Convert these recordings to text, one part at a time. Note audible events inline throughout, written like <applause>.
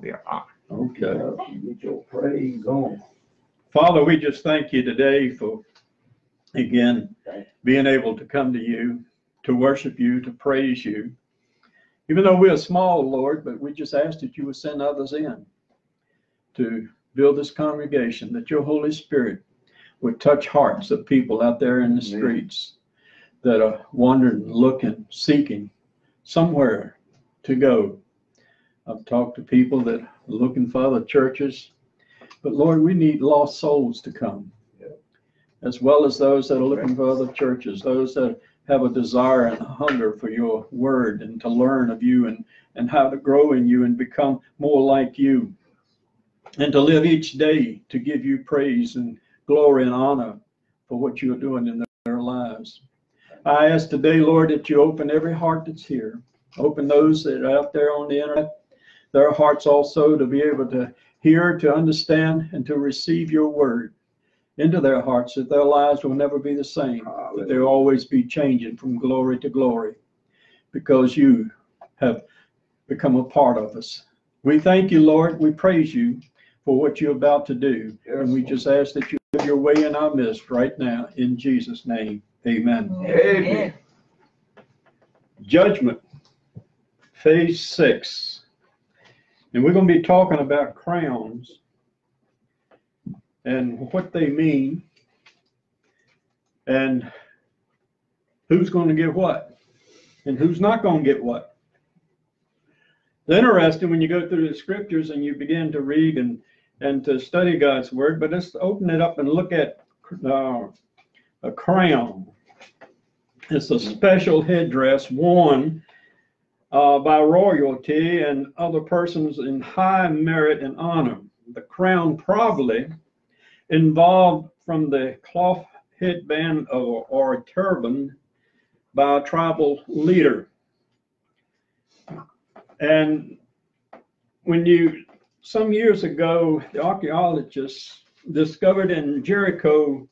We are on. Okay. Get your praise on. Father, we just thank you today for, again, being able to come to you, to worship you, to praise you. Even though we're small, Lord, but we just ask that you would send others in to build this congregation, that your Holy Spirit would touch hearts of people out there in the Amen. streets that are wandering, looking, seeking somewhere to go. I've talked to people that are looking for other churches, but Lord, we need lost souls to come, as well as those that are looking for other churches, those that have a desire and a hunger for your word and to learn of you and, and how to grow in you and become more like you and to live each day to give you praise and glory and honor for what you are doing in their lives. I ask today, Lord, that you open every heart that's here. Open those that are out there on the internet, their hearts also to be able to hear, to understand, and to receive your word into their hearts, that their lives will never be the same, that they'll always be changing from glory to glory because you have become a part of us. We thank you, Lord. We praise you for what you're about to do. And we just ask that you have your way in our midst right now, in Jesus' name. Amen. Amen. Judgment, phase six. And we're going to be talking about crowns and what they mean and who's going to get what and who's not going to get what. It's interesting when you go through the scriptures and you begin to read and, and to study God's word, but let's open it up and look at uh, a crown. It's a special headdress worn uh, by royalty and other persons in high merit and honor. The crown probably involved from the cloth headband or, or turban by a tribal leader. And when you, some years ago, the archaeologists discovered in Jericho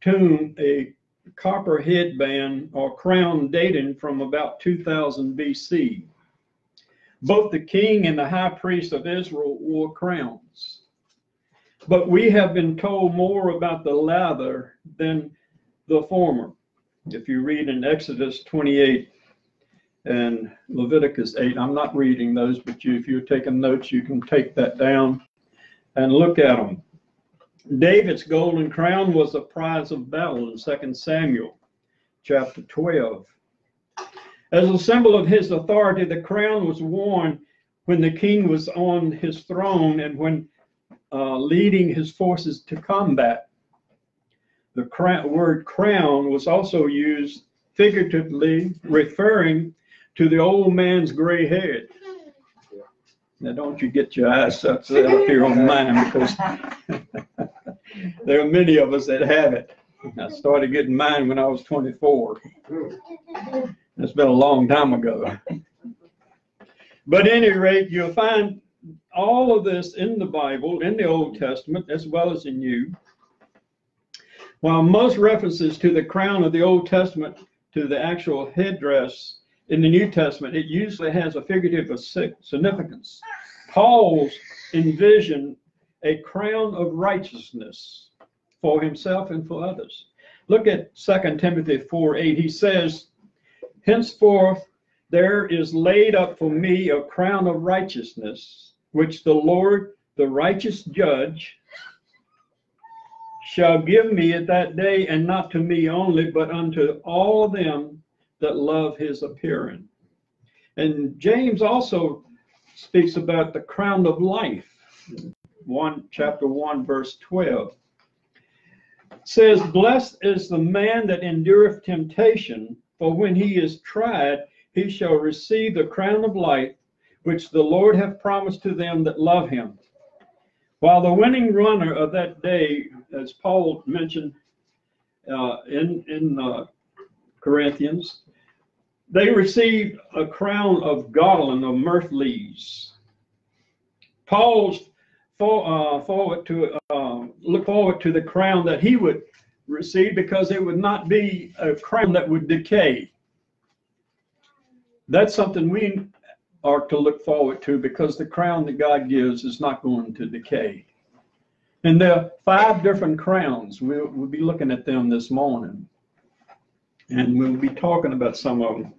tomb a copper headband or crown dating from about 2000 BC. Both the king and the high priest of Israel wore crowns. But we have been told more about the latter than the former. If you read in Exodus 28 and Leviticus 8, I'm not reading those, but you, if you're taking notes, you can take that down and look at them. David's golden crown was a prize of battle in 2 Samuel chapter 12. As a symbol of his authority, the crown was worn when the king was on his throne and when uh, leading his forces to combat. The crown, word crown was also used figuratively, referring to the old man's gray head. Now, don't you get your eyes up up here on mine because <laughs> there are many of us that have it. I started getting mine when I was 24. That's been a long time ago. But at any rate, you'll find all of this in the Bible, in the Old Testament, as well as in you. While most references to the crown of the Old Testament to the actual headdress in the New Testament, it usually has a figurative significance. Paul's envisioned a crown of righteousness for himself and for others. Look at 2 Timothy 4 8. He says, Henceforth there is laid up for me a crown of righteousness, which the Lord, the righteous judge, shall give me at that day, and not to me only, but unto all them that love his appearing. And James also speaks about the crown of life. One chapter one, verse twelve says, Blessed is the man that endureth temptation, for when he is tried, he shall receive the crown of life, which the Lord hath promised to them that love him. While the winning runner of that day, as Paul mentioned uh, in in uh, Corinthians, they received a crown of garland of myrtle leaves. Paul's for, uh, forward to uh, look forward to the crown that he would receive because it would not be a crown that would decay. That's something we are to look forward to because the crown that God gives is not going to decay. And there are five different crowns. We'll, we'll be looking at them this morning. And we'll be talking about some of them.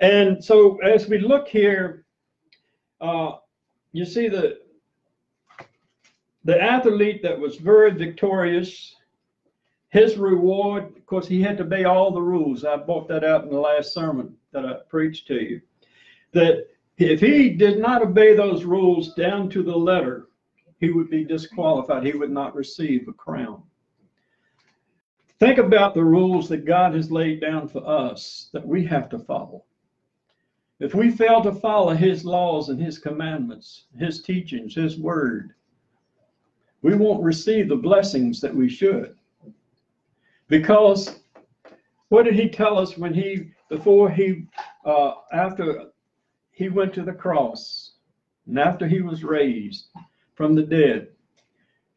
And so as we look here, uh, you see the the athlete that was very victorious, his reward, of course, he had to obey all the rules. I brought that out in the last sermon that I preached to you. That if he did not obey those rules down to the letter, he would be disqualified. He would not receive a crown. Think about the rules that God has laid down for us that we have to follow. If we fail to follow his laws and his commandments, his teachings, his word, we won't receive the blessings that we should. Because what did he tell us when he, before he, uh, after he went to the cross and after he was raised from the dead,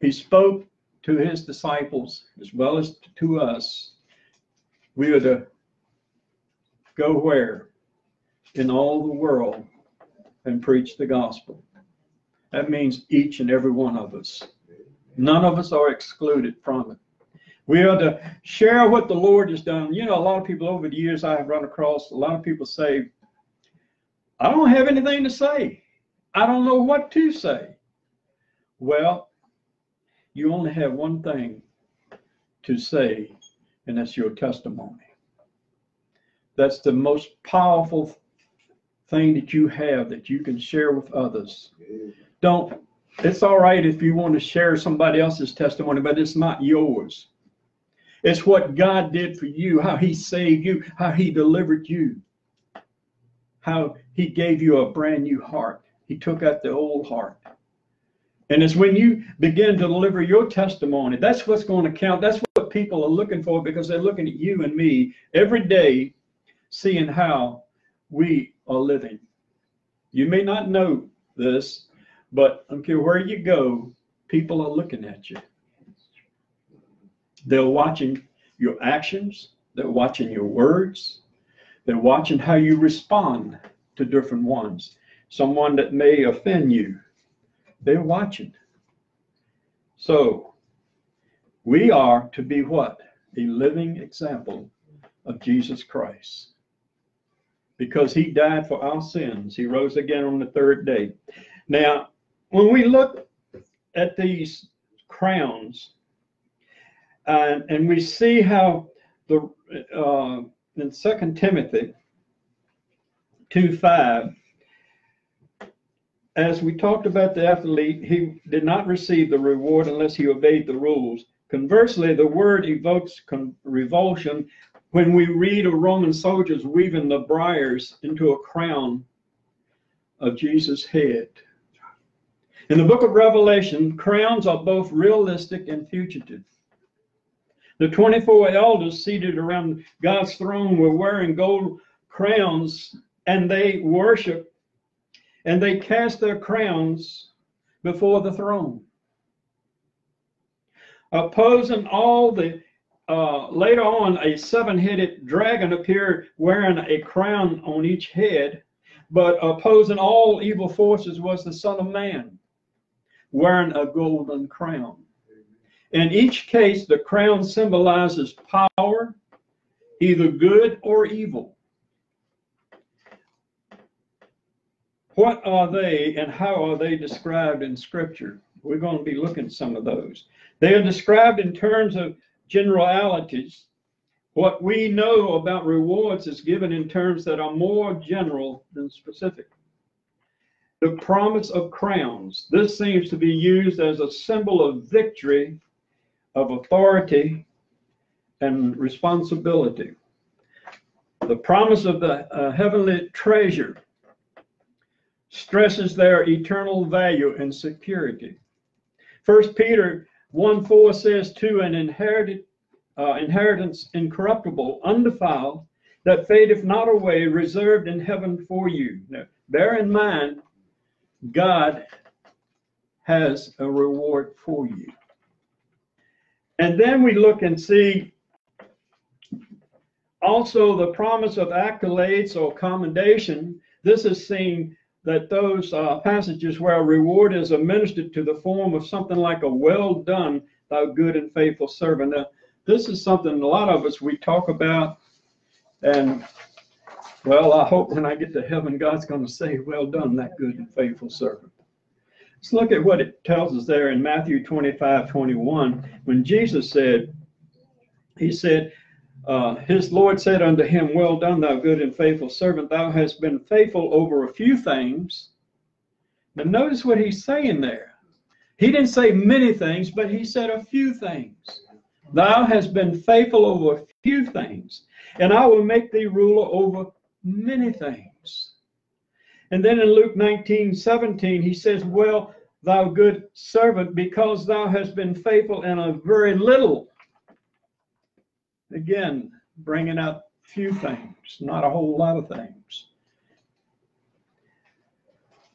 he spoke to his disciples as well as to us. We are to go where? In all the world and preach the gospel. That means each and every one of us. None of us are excluded from it. We are to share what the Lord has done. You know, a lot of people over the years I have run across, a lot of people say, I don't have anything to say. I don't know what to say. Well, you only have one thing to say, and that's your testimony. That's the most powerful thing that you have that you can share with others. Don't it's all right if you want to share somebody else's testimony, but it's not yours. It's what God did for you, how He saved you, how He delivered you, how He gave you a brand new heart. He took out the old heart. And it's when you begin to deliver your testimony, that's what's going to count. That's what people are looking for because they're looking at you and me every day, seeing how we are living. You may not know this, but I don't care where you go, people are looking at you. They're watching your actions, they're watching your words, they're watching how you respond to different ones. Someone that may offend you, they're watching. So, we are to be what? A living example of Jesus Christ. Because he died for our sins, he rose again on the third day. Now, when we look at these crowns uh, and we see how the uh, in Second Timothy 2 5, as we talked about the athlete, he did not receive the reward unless he obeyed the rules. Conversely, the word evokes con- revulsion when we read of Roman soldiers weaving the briars into a crown of Jesus' head. In the book of Revelation, crowns are both realistic and fugitive. The 24 elders seated around God's throne were wearing gold crowns and they worship and they cast their crowns before the throne. Opposing all the, uh, later on, a seven headed dragon appeared wearing a crown on each head, but opposing all evil forces was the Son of Man wearing a golden crown. In each case, the crown symbolizes power, either good or evil. What are they and how are they described in Scripture? We're going to be looking at some of those. They are described in terms of generalities. What we know about rewards is given in terms that are more general than specific the promise of crowns. This seems to be used as a symbol of victory, of authority, and responsibility. The promise of the uh, heavenly treasure stresses their eternal value and security. First Peter 1 4 says, To an inherited, uh, inheritance incorruptible, undefiled, that fadeth not away, reserved in heaven for you. Now, bear in mind, God has a reward for you. And then we look and see also the promise of accolades or commendation. This is seen that those uh, passages where a reward is administered to the form of something like a well done, thou good and faithful servant. Now, this is something a lot of us we talk about, and well, I hope when I get to heaven, God's going to say, Well done, that good and faithful servant. Let's look at what it tells us there in Matthew 25 21. When Jesus said, He said, uh, His Lord said unto him, Well done, thou good and faithful servant. Thou hast been faithful over a few things. Now, notice what he's saying there. He didn't say many things, but he said a few things. Thou hast been faithful over a few things, and I will make thee ruler over many things. And then in Luke 19 17, he says, Well, thou good servant, because thou hast been faithful in a very little. Again, bringing out few things, not a whole lot of things.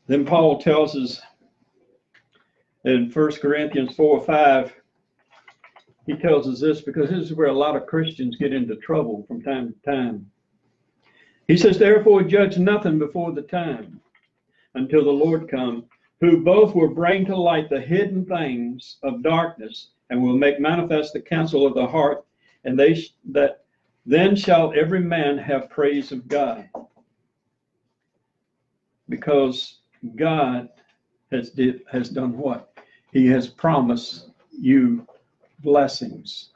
Then Paul tells us in 1 Corinthians 4 5, he tells us this because this is where a lot of Christians get into trouble from time to time. He says, Therefore, judge nothing before the time until the Lord come, who both will bring to light the hidden things of darkness and will make manifest the counsel of the heart, and they sh- that then shall every man have praise of God. Because God has did has done what? He has promised you blessings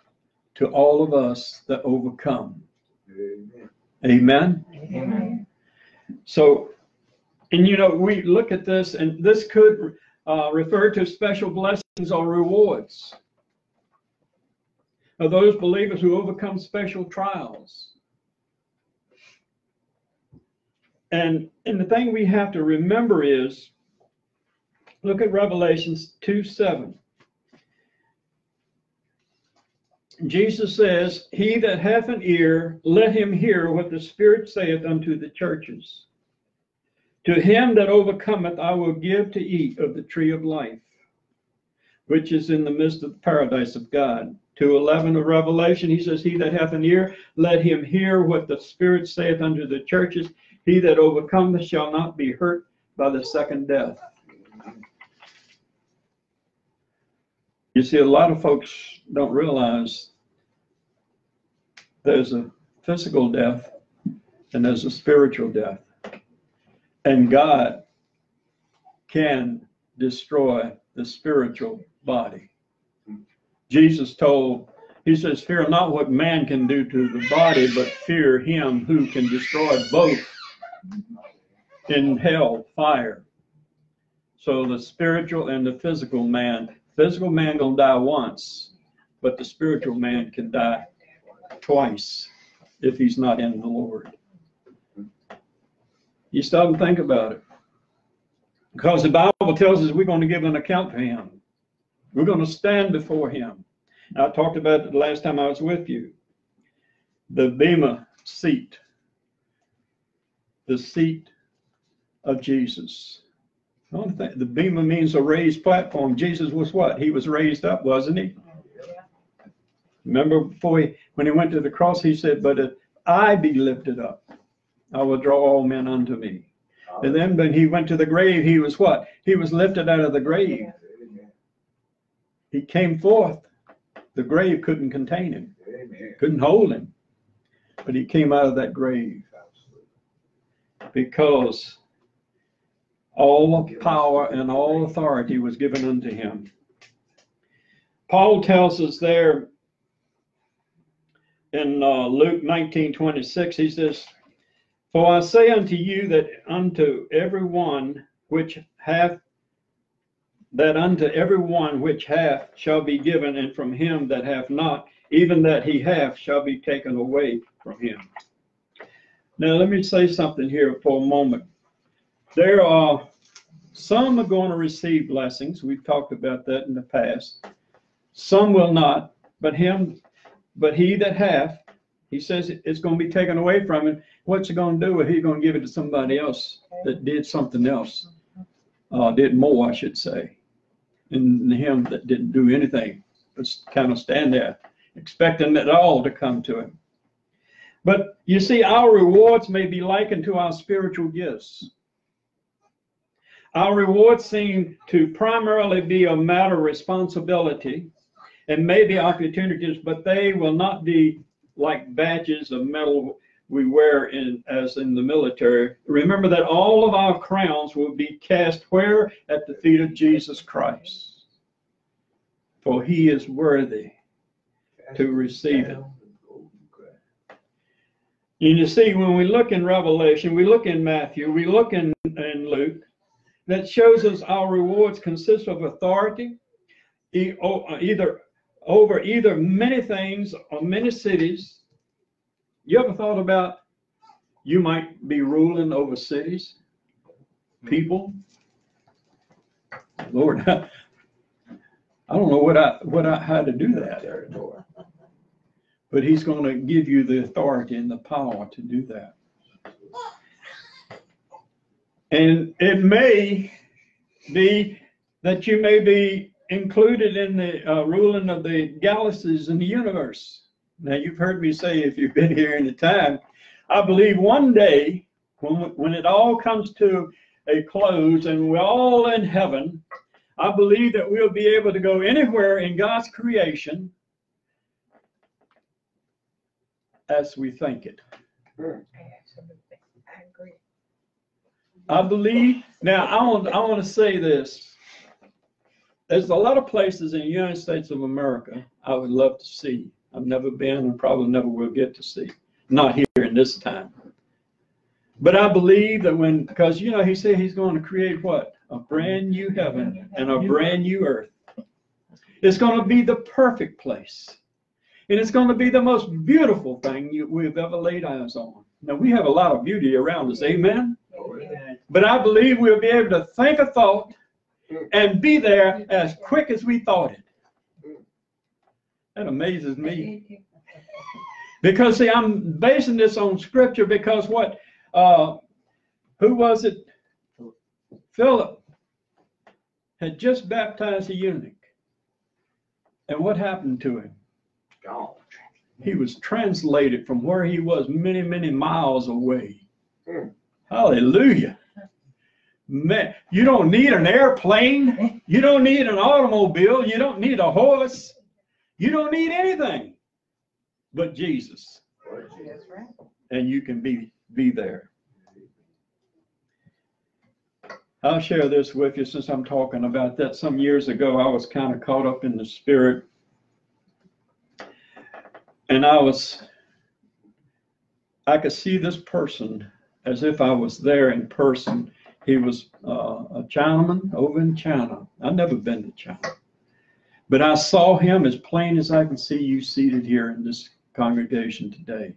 to all of us that overcome. Amen. Amen. So, and you know, we look at this, and this could uh, refer to special blessings or rewards of those believers who overcome special trials. And and the thing we have to remember is, look at Revelations two seven. Jesus says, He that hath an ear, let him hear what the Spirit saith unto the churches. To him that overcometh, I will give to eat of the tree of life, which is in the midst of the paradise of God. 211 of Revelation, he says, He that hath an ear, let him hear what the Spirit saith unto the churches. He that overcometh shall not be hurt by the second death. You see, a lot of folks don't realize there's a physical death and there's a spiritual death. And God can destroy the spiritual body. Jesus told, He says, Fear not what man can do to the body, but fear him who can destroy both in hell, fire. So the spiritual and the physical man, physical man gonna die once, but the spiritual man can die twice if he's not in the Lord. You stop and think about it. Because the Bible tells us we're going to give an account to him. We're going to stand before him. I talked about it the last time I was with you. The Bema seat. The seat of Jesus. The only thing- The Bema means a raised platform. Jesus was what? He was raised up, wasn't he? Remember before he, when he went to the cross, he said, But if I be lifted up, I will draw all men unto me. And then when he went to the grave, he was what? He was lifted out of the grave. He came forth. The grave couldn't contain him, Amen. couldn't hold him. But he came out of that grave because all power and all authority was given unto him. Paul tells us there in uh, Luke 19 26, he says, For I say unto you that unto every one which hath, that unto every one which hath shall be given, and from him that hath not, even that he hath shall be taken away from him. Now, let me say something here for a moment. There are some are going to receive blessings. We've talked about that in the past. Some will not, but him, but he that hath, he says it's going to be taken away from him. What's he going to do? He's going to give it to somebody else that did something else, uh, did more, I should say, and him that didn't do anything, but kind of stand there expecting it all to come to him. But you see, our rewards may be likened to our spiritual gifts. Our rewards seem to primarily be a matter of responsibility and maybe opportunities, but they will not be like badges of metal we wear in as in the military. Remember that all of our crowns will be cast where? At the feet of Jesus Christ. For he is worthy to receive it. And you see, when we look in Revelation, we look in Matthew, we look in, in Luke, that shows us our rewards consist of authority, either over either many things or many cities. You ever thought about you might be ruling over cities, people? Lord, <laughs> I don't know what I what I how to do that. But he's going to give you the authority and the power to do that. And it may be that you may be included in the uh, ruling of the galaxies in the universe. Now, you've heard me say, if you've been here any time, I believe one day, when, when it all comes to a close and we're all in heaven, I believe that we'll be able to go anywhere in God's creation as we think it. I agree. I believe, now, I want, I want to say this. There's a lot of places in the United States of America I would love to see. I've never been and probably never will get to see. Not here in this time. But I believe that when, because, you know, he said he's going to create what? A brand new heaven and a brand new earth. It's going to be the perfect place. And it's going to be the most beautiful thing you, we've ever laid eyes on. Now, we have a lot of beauty around us. Amen. Oh. But I believe we'll be able to think a thought and be there as quick as we thought it. That amazes me. Because see, I'm basing this on scripture because what, uh, who was it? Philip had just baptized a eunuch. And what happened to him? Gone. He was translated from where he was many, many miles away. Hmm. Hallelujah. Man, you don't need an airplane. You don't need an automobile. You don't need a horse. You don't need anything but Jesus. Lord Jesus. That's right. And you can be, be there. I'll share this with you since I'm talking about that. Some years ago, I was kind of caught up in the spirit. And I was, I could see this person as if I was there in person. He was uh, a Chinaman over in China. I've never been to China. But I saw him as plain as I can see you seated here in this congregation today.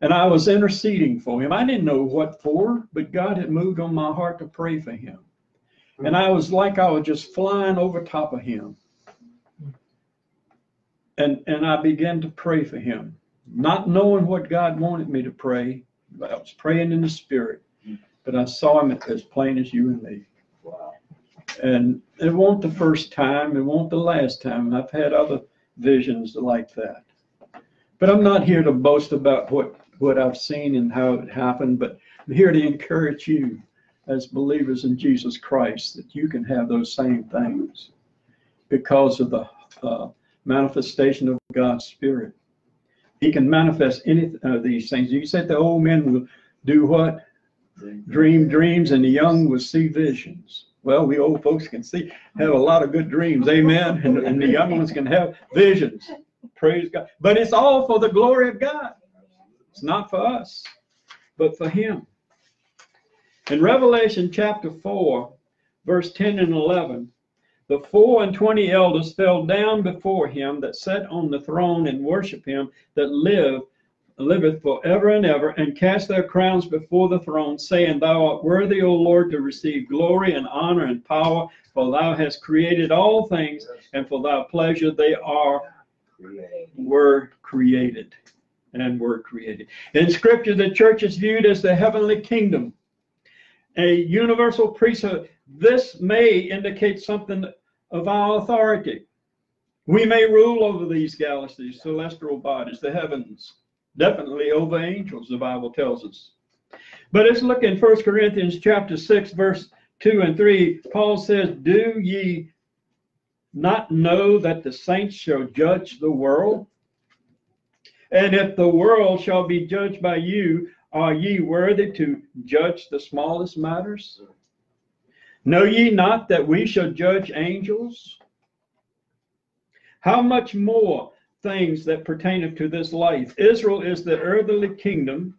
And I was interceding for him. I didn't know what for, but God had moved on my heart to pray for him. And I was like I was just flying over top of him. And and I began to pray for him, not knowing what God wanted me to pray. But I was praying in the spirit. But I saw him as plain as you and me. And it won't the first time, it won't the last time. I've had other visions like that. But I'm not here to boast about what, what I've seen and how it happened, but I'm here to encourage you as believers in Jesus Christ that you can have those same things because of the uh, manifestation of God's Spirit. He can manifest any of these things. You said the old men will do what? dream dreams and the young will see visions. Well, we old folks can see, have a lot of good dreams, amen, and, and the young ones can have visions. Praise God. But it's all for the glory of God. It's not for us, but for Him. In Revelation chapter 4, verse 10 and 11, the four and twenty elders fell down before him that sat on the throne and worship him that live liveth forever and ever, and cast their crowns before the throne, saying, Thou art worthy, O Lord, to receive glory and honor and power, for thou hast created all things, and for thy pleasure they are were created and were created. In scripture, the church is viewed as the heavenly kingdom, a universal priesthood. This may indicate something of our authority. We may rule over these galaxies, celestial bodies, the heavens, definitely over angels, the Bible tells us. But let's look in 1 Corinthians chapter 6, verse 2 and 3, Paul says, Do ye not know that the saints shall judge the world? And if the world shall be judged by you, are ye worthy to judge the smallest matters? Know ye not that we shall judge angels? How much more things that pertain to this life? Israel is the earthly kingdom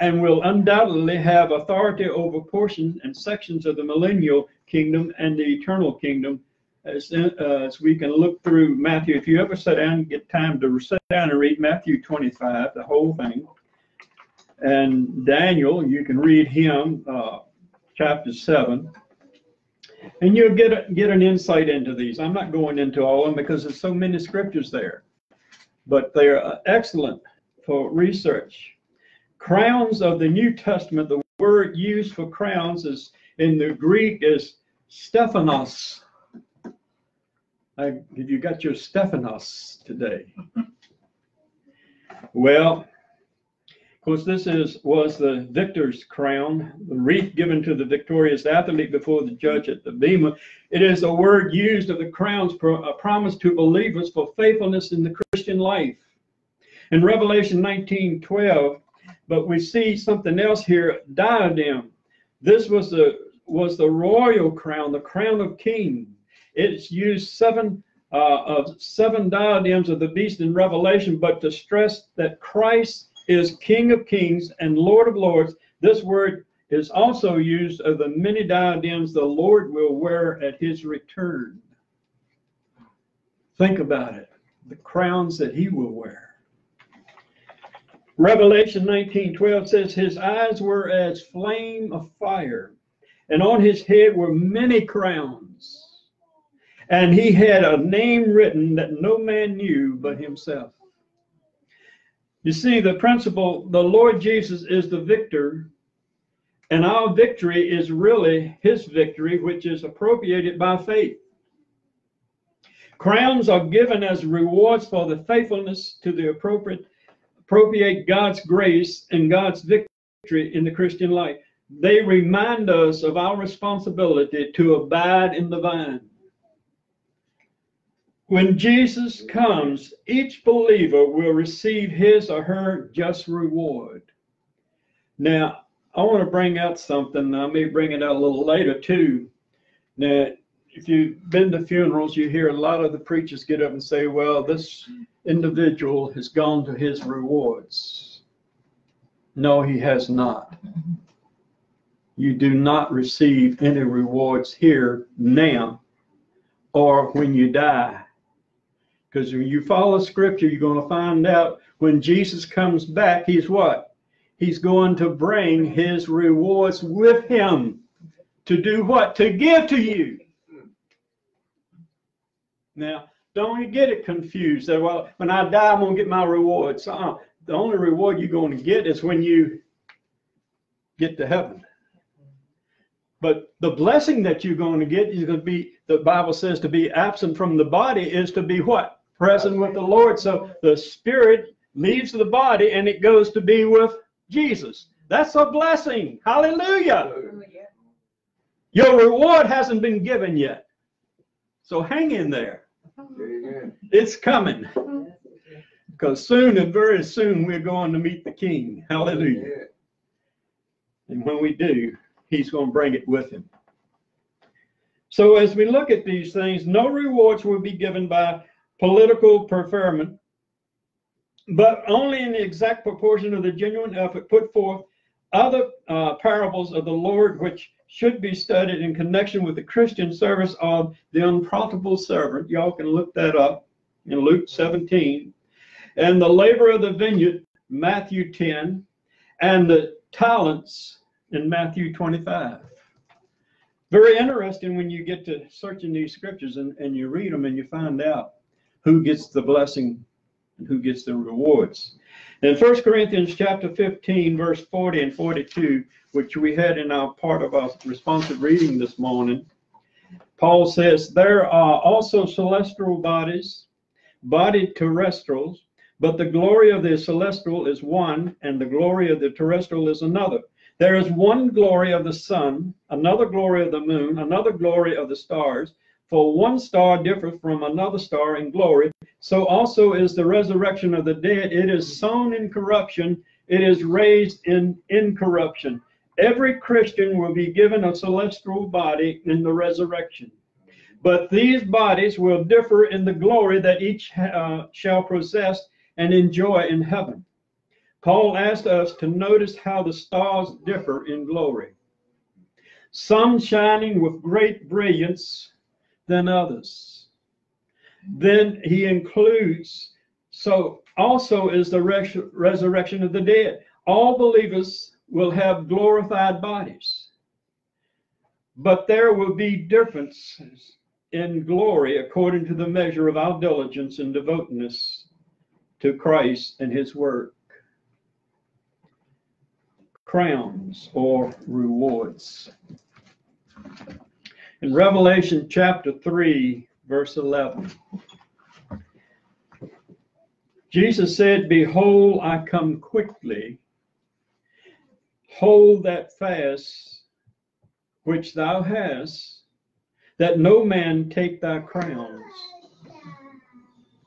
and will undoubtedly have authority over portions and sections of the millennial kingdom and the eternal kingdom. As, uh, as we can look through Matthew, if you ever sit down and get time to sit down and read Matthew 25, the whole thing, and Daniel, you can read him, uh, chapter 7 and you'll get a, get an insight into these. I'm not going into all of them because there's so many scriptures there, but they're uh, excellent for research. Crowns of the New Testament. The word used for crowns is in the Greek is Stephanos. I, have you got your Stephanos today? <laughs> Well, course, this is was the victor's crown, the wreath given to the victorious athlete before the judge at the bema. It is a word used of the crowns pro, a promise to believers for faithfulness in the Christian life. In Revelation 19, 12, but we see something else here, diadem. This was the was the royal crown, the crown of king. It's used seven uh, of seven diadems of the beast in Revelation, but to stress that Christ is King of Kings and Lord of Lords. This word is also used of the many diadems the Lord will wear at his return. Think about it the crowns that he will wear. Revelation 19:12 says, His eyes were as flame of fire, and on his head were many crowns. And he had a name written that no man knew but himself. You see, the principle, the Lord Jesus is the victor, and our victory is really his victory, which is appropriated by faith. Crowns are given as rewards for the faithfulness to the appropriate, appropriate God's grace and God's victory in the Christian life. They remind us of our responsibility to abide in the vine. When Jesus comes, each believer will receive his or her just reward. Now, I want to bring out something. I may bring it out a little later too. Now, if you've been to funerals, you hear a lot of the preachers get up and say, well, this individual has gone to his rewards. No, he has not. You do not receive any rewards here now or when you die. Because when you follow scripture, you're going to find out when Jesus comes back, he's what? He's going to bring his rewards with him to do what? To give to you. Now, don't get it confused. That, well, when I die, I'm going to get my rewards. Uh, the only reward you're going to get is when you get to heaven. But the blessing that you're going to get is going to be, the Bible says, to be absent from the body is to be what? Present with the Lord. So the spirit leaves the body and it goes to be with Jesus. That's a blessing. Hallelujah. Your reward hasn't been given yet. So hang in there. It's coming. <laughs> Because soon and very soon we're going to meet the King. Hallelujah. And when we do, he's going to bring it with him. So as we look at these things, no rewards will be given by political preferment, but only in the exact proportion of the genuine effort put forth other uh, parables of the Lord which should be studied in connection with the Christian service of the unprofitable servant. Y'all can look that up in Luke 17. And the labor of the vineyard, Matthew 10, and the talents in Matthew 25. Very interesting when you get to searching these scriptures and, and you read them and you find out who gets the blessing and who gets the rewards. In 1 Corinthians chapter 15, verse 40 and 42, which we had in our part of our responsive reading this morning, Paul says, There are also celestial bodies, body terrestrials, but the glory of the celestial is one, and the glory of the terrestrial is another. There is one glory of the sun, another glory of the moon, another glory of the stars. For one star differeth from another star in glory. So also is the resurrection of the dead. It is sown in corruption, it is raised in incorruption. Every Christian will be given a celestial body in the resurrection. But these bodies will differ in the glory that each uh, shall possess and enjoy in heaven. Paul asked us to notice how the stars differ in glory. Some shining with great brilliance than others. Then he includes, so also is the res- resurrection of the dead. All believers will have glorified bodies, but there will be differences in glory according to the measure of our diligence and devotedness to Christ and his work. Crowns or rewards. In Revelation chapter 3, verse 11, Jesus said, Behold, I come quickly. Hold that fast which thou hast, that no man take thy crowns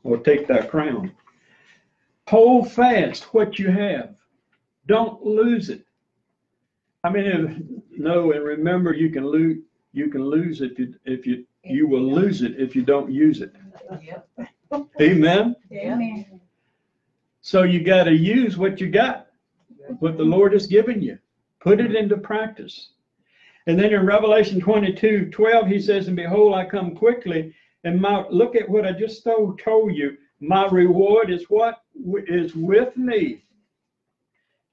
or take thy crown. Hold fast what you have. Don't lose it. I mean, know and remember you can lose you can lose it if you if you will lose it if you don't use it. Yep. Amen. Amen. So you got to use what you got, what the Lord has given you. Put it into practice. And then in Revelation 22, 12, he says, And behold, I come quickly. And my look at what I just told, told you. My reward is what is with me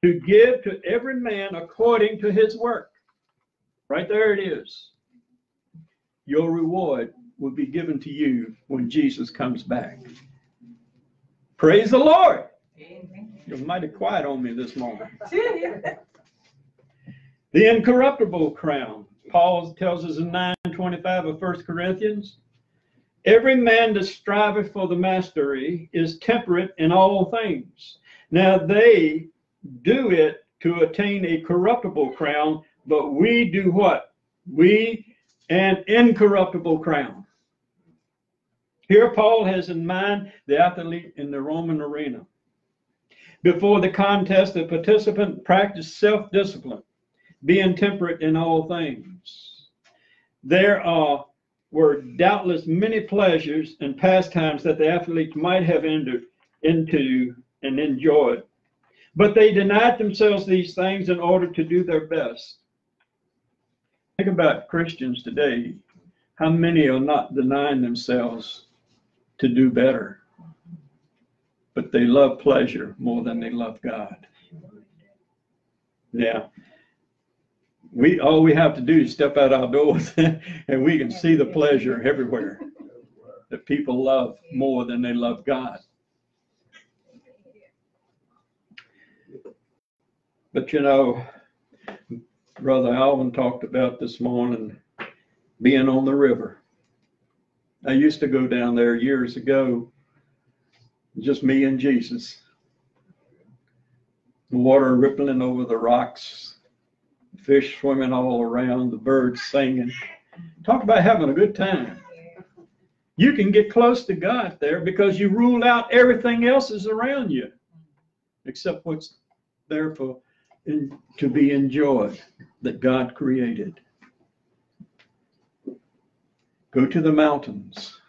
to give to every man according to his work. Right there it is. Your reward will be given to you when Jesus comes back. Praise the Lord. Amen. You're mighty quiet on me this morning. <laughs> The incorruptible crown. Paul tells us in 925 of 1 Corinthians, every man that striveth for the mastery is temperate in all things. Now they do it to attain a corruptible crown, but we do what? We an incorruptible crown. Here Paul has in mind the athlete in the Roman arena. Before the contest, the participant practiced self-discipline being temperate in all things. There are were doubtless many pleasures and pastimes that the athletes might have entered into and enjoyed, but they denied themselves these things in order to do their best. Think about Christians today. How many are not denying themselves to do better? But they love pleasure more than they love God. Yeah we all we have to do is step out our doors <laughs> and we can see the pleasure everywhere that people love more than they love God. But you know, Brother Alvin talked about this morning being on the river. I used to go down there years ago, just me and Jesus. The water rippling over the rocks, fish swimming all around, the birds singing. Talk about having a good time. You can get close to God there because you rule out everything else is around you, except what's there for in, to be enjoyed that God created. Go to the mountains.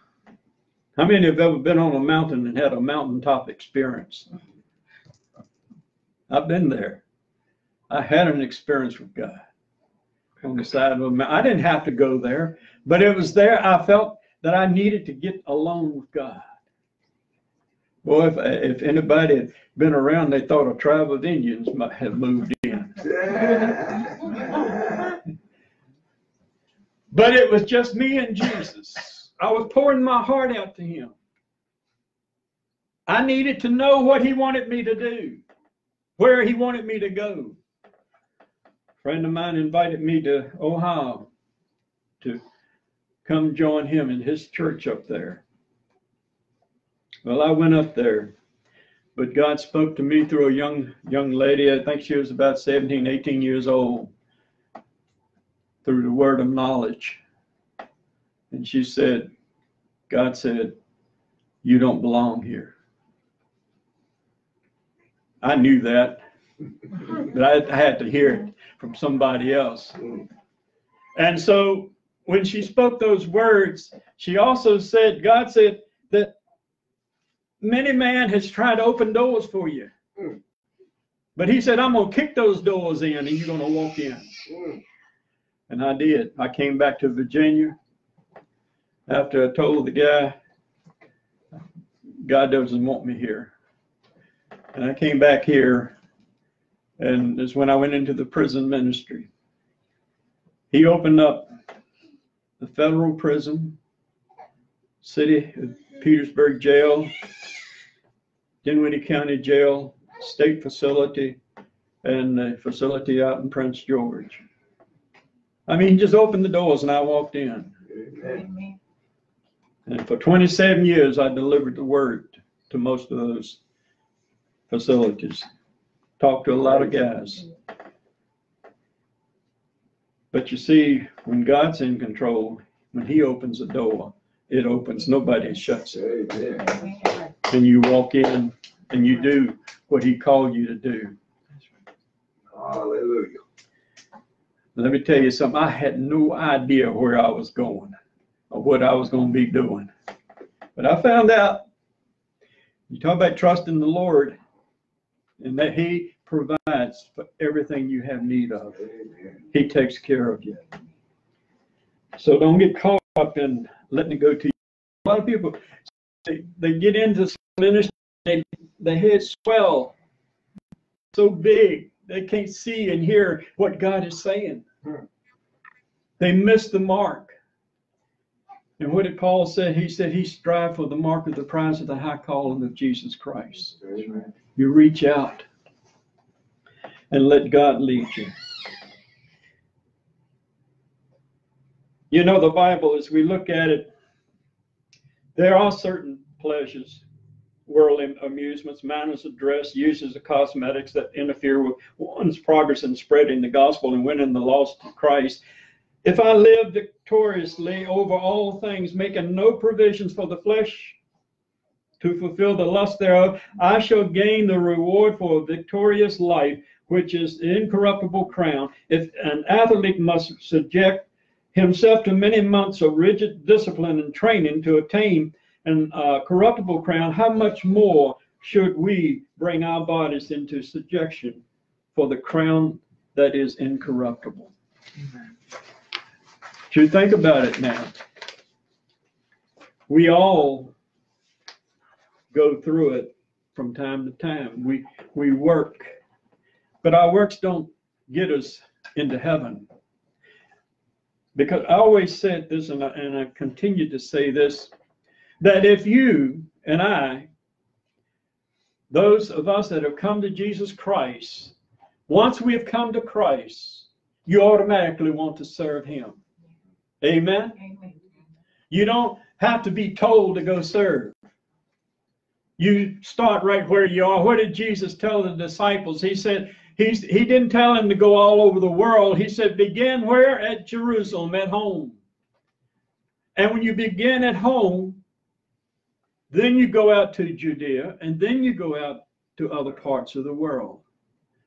How many have ever been on a mountain and had a mountaintop experience? I've been there. I had an experience with God on the side of a mountain. I didn't have to go there, but it was there. I felt that I needed to get alone with God. Well, if, if anybody had been around, they thought a tribe of Indians might have moved in. But it was just me and Jesus. I was pouring my heart out to him. I needed to know what he wanted me to do, where he wanted me to go friend of mine invited me to Ohio to come join him in his church up there. Well, I went up there. But God spoke to me through a young, young lady, I think she was about 17, 18 years old, through the word of knowledge. And she said, God said, you don't belong here. I knew that, but I, had to hear it from somebody else. And so when she spoke those words, she also said, God said that many man has tried to open doors for you. But he said, I'm going to kick those doors in and you're going to walk in. And I did. I came back to Virginia after I told the guy, God doesn't want me here. And I came back here, and it's when I went into the prison ministry. He opened up the federal prison, city of Petersburg jail, Dinwiddie County Jail, state facility, and a facility out in Prince George. I mean, just opened the doors and I walked in. Amen. And for 27 years, I delivered the word to most of those facilities. Talked to a lot of guys. But you see, when God's in control, when He opens a door, it opens, nobody shuts it. Amen. And you walk in and you do what He called you to do. Hallelujah. Let me tell you something, I had no idea where I was going or what I was going to be doing. But I found out, you talk about trusting the Lord and that He provides for everything you have need of. Amen. He takes care of you. So don't get caught up in letting it go to you. A lot of people, they, they get into ministry, they, their heads swell so big, they can't see and hear what God is saying. They missed the mark. And what did Paul say? He said he strive for the mark of the prize of the high calling of Jesus Christ. Amen. You reach out and let God lead you. You know, the Bible, as we look at it, there are certain pleasures, worldly amusements, manners of dress, uses of cosmetics that interfere with one's progress in spreading the gospel and winning the lost to Christ. If I live victoriously over all things, making no provisions for the flesh to fulfill the lust thereof, I shall gain the reward for a victorious life, which is the incorruptible crown. If an athlete must subject himself to many months of rigid discipline and training to attain an uh, corruptible crown, how much more should we bring our bodies into subjection for the crown that is incorruptible? You think about it now. We all go through it from time to time. We we work, but our works don't get us into heaven. Because I always said this, and I, and I continue to say this, that if you and I, those of us that have come to Jesus Christ, once we have come to Christ, you automatically want to serve Him. Amen. Amen. You don't have to be told to go serve. You start right where you are. What did Jesus tell the disciples? He said, he's, He didn't tell them to go all over the world. He said, begin where? At Jerusalem, at home. And when you begin at home, then you go out to Judea, and then you go out to other parts of the world.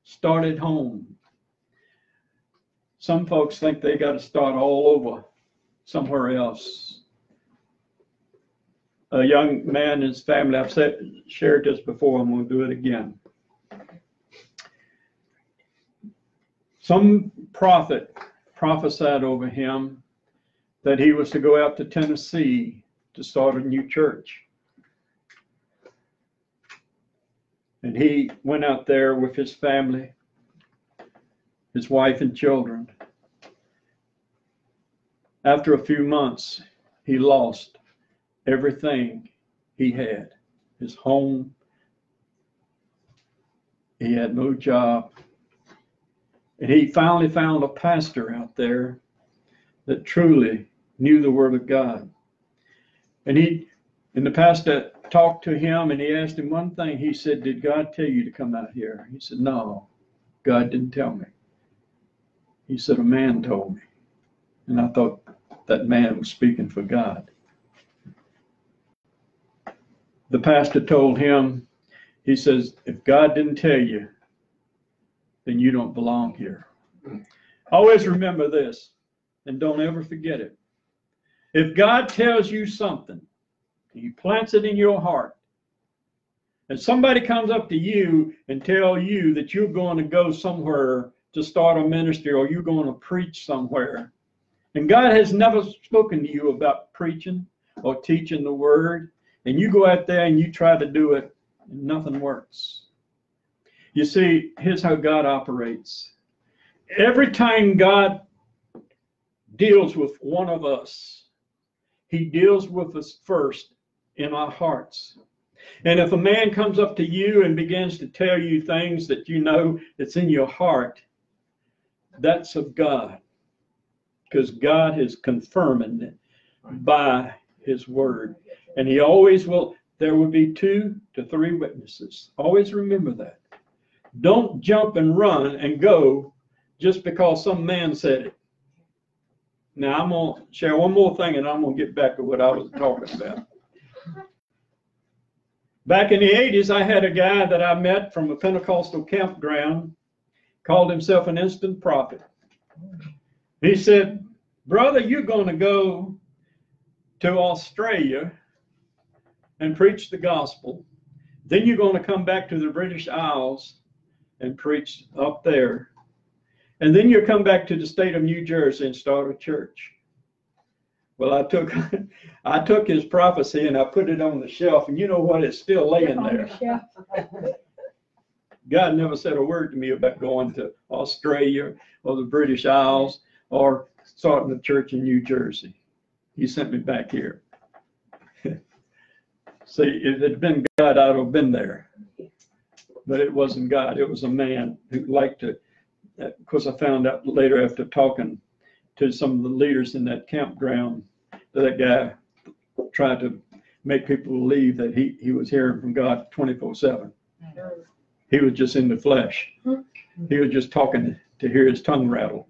Start at home. Some folks think they got to start all over somewhere else. A young man and his family, I've said, shared this before, I'm going to do it again. Some prophet prophesied over him that he was to go out to Tennessee to start a new church. And he went out there with his family, his wife and children. After a few months, he lost everything he had his home. He had no job. And he finally found a pastor out there that truly knew the Word of God. And he, and the pastor talked to him and he asked him one thing. He said, Did God tell you to come out here? He said, No, God didn't tell me. He said, A man told me. And I thought that man was speaking for God. The pastor told him, He says, If God didn't tell you, then you don't belong here. Always remember this and don't ever forget it. If God tells you something, He plants it in your heart, and somebody comes up to you and tell you that you're going to go somewhere to start a ministry or you're going to preach somewhere, and God has never spoken to you about preaching or teaching the word, and you go out there and you try to do it, and nothing works. You see, here's how God operates. Every time God deals with one of us, he deals with us first in our hearts. And if a man comes up to you and begins to tell you things that you know that's in your heart, that's of God. Because God is confirming it by his word. And he always will, there will be two to three witnesses. Always remember that. Don't jump and run and go just because some man said it. Now, I'm going to share one more thing and I'm going to get back to what I was talking about. Back in the 80s, I had a guy that I met from a Pentecostal campground, called himself an instant prophet. He said, Brother, you're going to go to Australia and preach the gospel. Then you're going to come back to the British Isles and preach up there. And then you come back to the state of New Jersey and start a church. Well, I took <laughs> I took his prophecy and I put it on the shelf, and you know what? It's still laying there. the. <laughs> God never said a word to me about going to Australia or the British Isles or starting a church in New Jersey. He sent me back here. <laughs> See, if it had been God, I'd have been there. But it wasn't God. It was a man who liked to. Of course, I found out later after talking to some of the leaders in that campground that guy tried to make people believe that he, he was hearing from God 24 7. He was just in the flesh. He was just talking to hear his tongue rattle.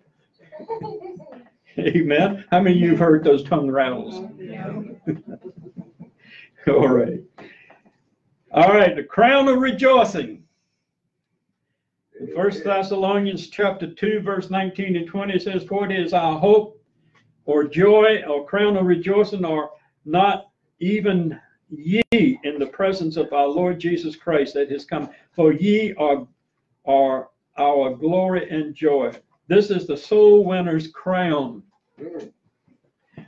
Amen. How many of you have heard those tongue rattles? <laughs> All right. All right, the crown of rejoicing. In First Thessalonians chapter two, verse nineteen and twenty says, For it is our hope or joy or crown of rejoicing or not even ye in the presence of our Lord Jesus Christ that has come. For ye are, are our glory and joy. This is the soul winner's crown.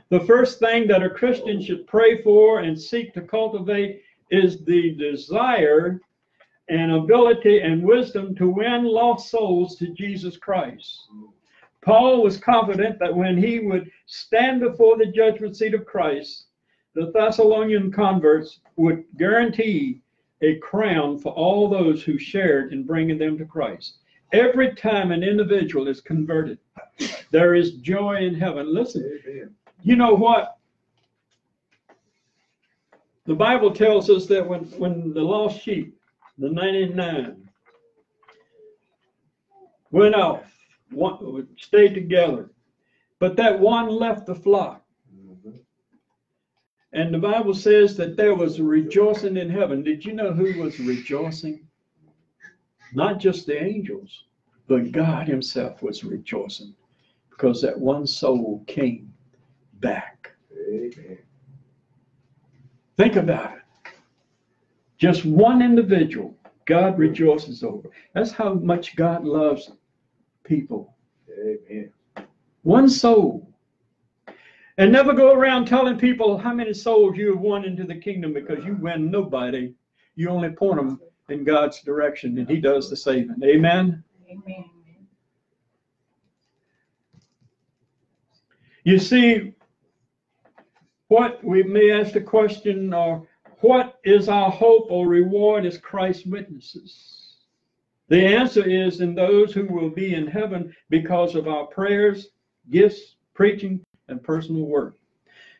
The first thing that a Christian should pray for and seek to cultivate is the desire and ability and wisdom to win lost souls to Jesus Christ. Paul was confident that when he would stand before the judgment seat of Christ, the Thessalonian converts would guarantee a crown for all those who shared in bringing them to Christ. Every time an individual is converted, there is joy in heaven. Listen, Amen. you know what? The Bible tells us that when, when the lost sheep, the 99, went off, one, stayed together, but that one left the flock. Mhm. And the Bible says that there was rejoicing in heaven. Did you know who was rejoicing? Not just the angels, but God Himself was rejoicing because that one soul came back. Amen. Think about it. Just one individual, God rejoices over. That's how much God loves people. Amen. One soul. And never go around telling people how many souls you have won into the kingdom because you win nobody. You only point them in God's direction and He does the saving. Amen. Amen. You see, what we may ask the question, or what is our hope or reward as Christ's witnesses? The answer is in those who will be in heaven because of our prayers, gifts, preaching, and personal work.